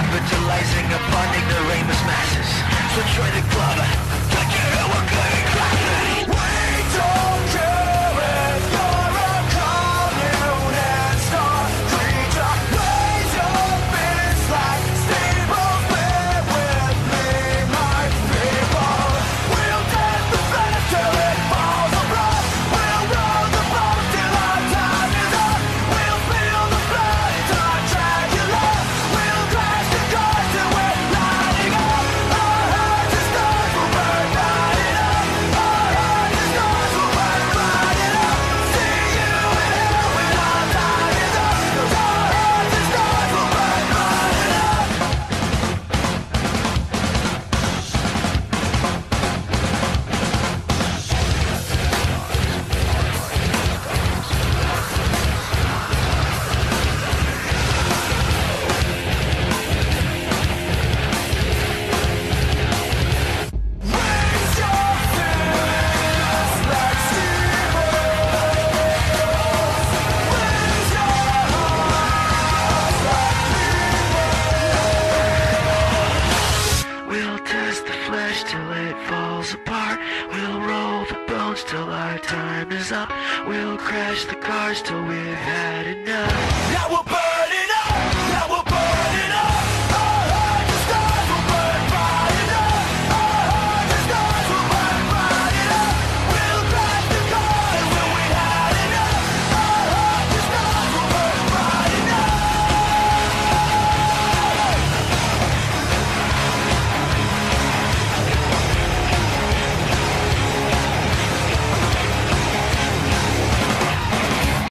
capitalizing upon it. our time is up. We'll crash the cars till we've had enough. Now we'll burn